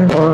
Number.